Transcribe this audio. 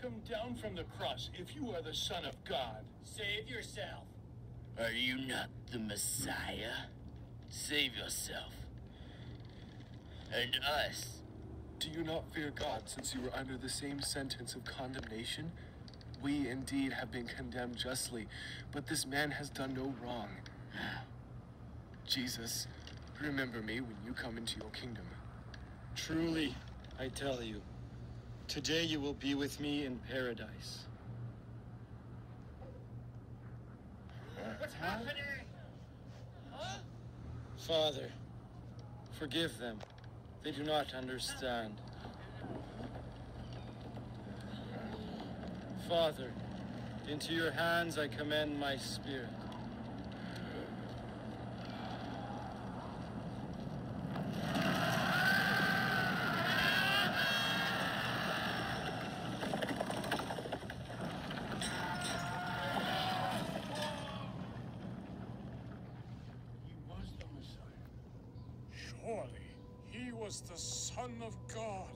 Come down from the cross if you are the Son of God. Save yourself. Are you not the Messiah? Save yourself. And us. Do you not fear God since you were under the same sentence of condemnation? We indeed have been condemned justly, but this man has done no wrong. Jesus, remember me when you come into your kingdom. Truly, I tell you, today you will be with me in paradise. What's happening? Huh? Father, forgive them. They do not understand. Father, into your hands I commend my spirit. He Surely he was the Son of God.